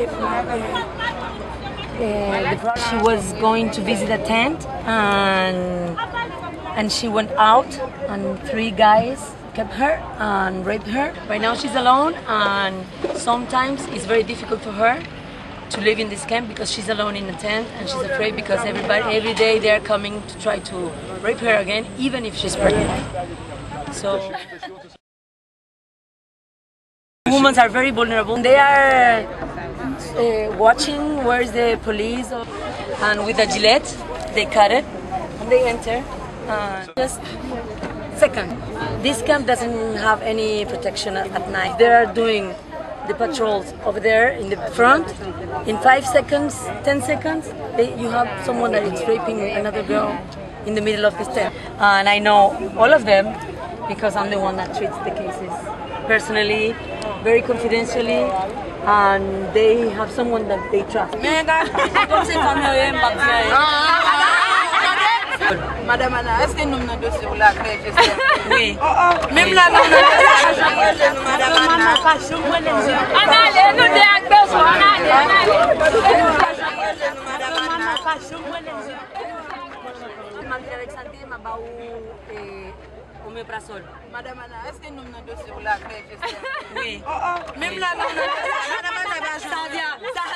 She was going to visit a tent and and she went out and three guys kept her and raped her. Right now she's alone and sometimes it's very difficult for her to live in this camp because she's alone in a tent and she's afraid because everybody every day they're coming to try to rape her again even if she's pregnant. So women are very vulnerable. They are uh, watching where's the police and with a gillette. They cut it and they enter. Just second. This camp doesn't have any protection at, night. They are doing the patrols over there in the front. In five seconds ten seconds they, you have someone that is raping another girl in the middle of the tent and i know all of them because i'm the one that treats the cases personally very confidentially and they have someone that they trust. Madame Anna, est-ce que nous avons dossier pour la crèche Oui. Même là, nous avons Madame Anna. Anale, nous déactons, anale, Mandir avec santé, ma baou et omeprazole. Madame Anna, est-ce que nous avons un dossier pour la grève Oui. Oh oh, même là, nous avons dossier. Madame Anna, ça vient. Ça